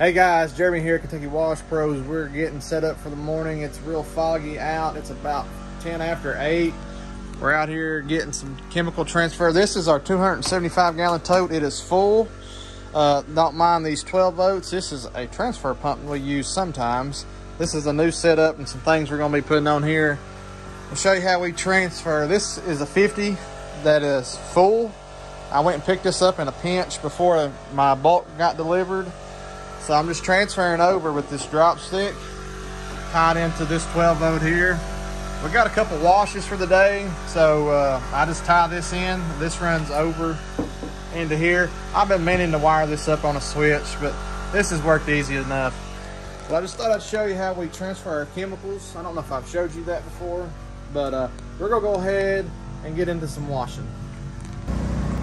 Hey guys, Jeremy here, at Kentucky Wash Pros. We're getting set up for the morning. It's real foggy out. It's about 10 after 8. We're out here getting some chemical transfer. This is our 275 gallon tote. It is full. Uh, don't mind these 12 volts. This is a transfer pump we use sometimes. This is a new setup and some things we're going to be putting on here. I'll show you how we transfer. This is a 50 that is full. I went and picked this up in a pinch before my bulk got delivered. So I'm just transferring over with this drop stick tied into this 12 volt here. We got a couple washes for the day, so uh, I just tie this in. This runs over into here. I've been meaning to wire this up on a switch, but this has worked easy enough. Well, I just thought I'd show you how we transfer our chemicals. I don't know if I've showed you that before, but uh, we're gonna go ahead and get into some washing.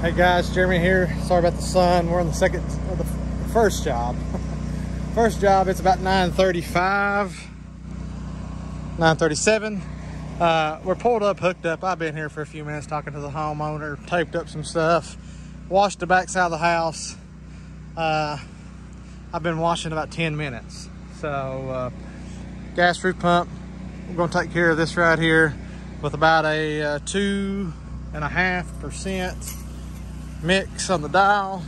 Hey guys, Jeremy here. Sorry about the sun. We're on the second, the first job. first job, it's about 9.35, 9.37. Uh, we're pulled up, hooked up. I've been here for a few minutes talking to the homeowner, taped up some stuff, washed the back side of the house. Uh, I've been washing about 10 minutes. So, uh, gas roof pump, we're gonna take care of this right here with about a uh, two and a half percent mix on the dial.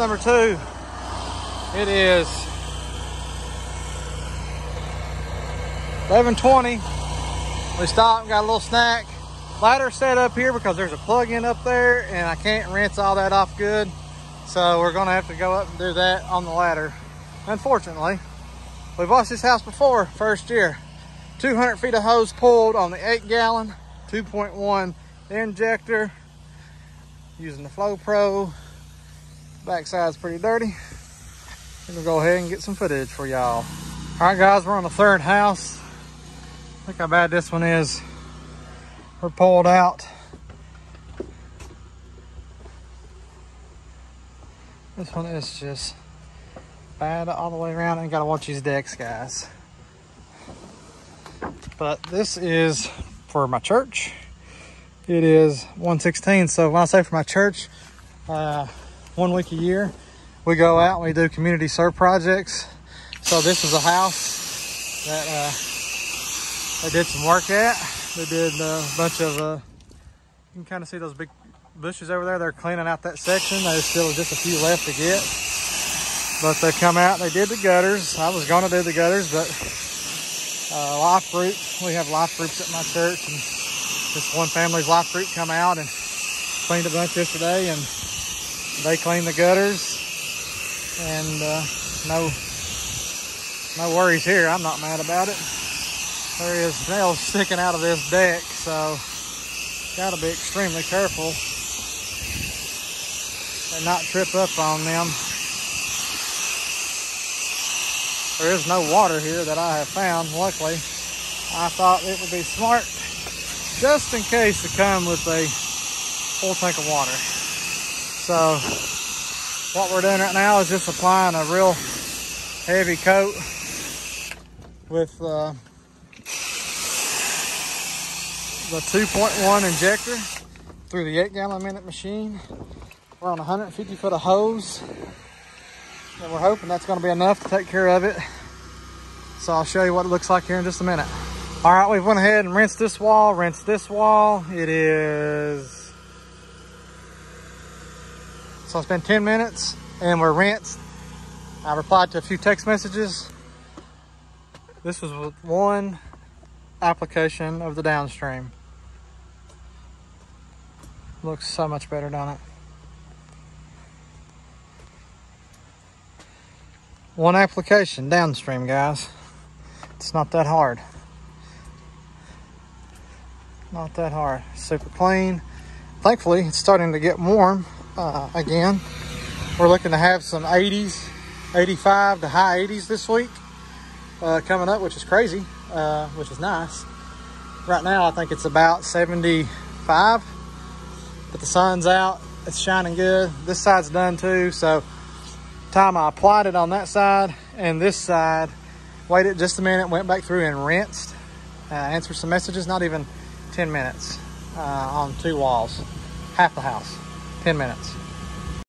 Number two. It is 11:20. We stopped, and got a little snack. Ladder set up here because there's a plug-in up there and I can't rinse all that off good. So we're gonna have to go up and do that on the ladder. Unfortunately, we've washed this house before, first year. 200 feet of hose pulled on the eight gallon, 2.1 injector using the Flow Pro Backside's pretty dirty. I'm gonna go ahead and get some footage for y'all. All right, guys, we're on the third house. Look how bad this one is. We're pulled out. This one is just bad all the way around and gotta watch these decks, guys. But this is for my church. It is 116. So when I say for my church, uh, one week a year. We go out and we do community serve projects. So this is a house that uh, did some work at. They did a bunch of, uh, you can kind of see those big bushes over there. They're cleaning out that section. There's still just a few left to get. But they come out, they did the gutters. I was gonna do the gutters, but uh, life group, we have life groups at my church and this one family's life group come out and cleaned a bunch yesterday and they clean the gutters and uh, no no worries here. I'm not mad about it. There is nails sticking out of this deck so got to be extremely careful and not trip up on them. There is no water here that i have found luckily. I thought it would be smart just in case to come with a full tank of water so what we're doing right now is just applying a real heavy coat with uh, the 2.1 injector through the 8 gallon minute machine. We're on 150 foot of hose and we're hoping that's going to be enough to take care of it. So I'll show you what it looks like here in just a minute. All right, we've went ahead and rinsed this wall, rinsed this wall. It is so it's been 10 minutes and we're rinsed. I replied to a few text messages. This was one application of the downstream. Looks so much better, doesn't it? One application downstream, guys. It's not that hard. Not that hard. Super clean. Thankfully, it's starting to get warm uh, again. We're looking to have some 80s, 85 to high 80s this week uh, coming up, which is crazy, uh, which is nice. Right now, I think it's about 75, but the sun's out. It's shining good. This side's done too, so time I applied it on that side and this side, waited just a minute, went back through and rinsed, uh, answered some messages, not even 10 minutes uh, on two walls, half the house, 10 minutes.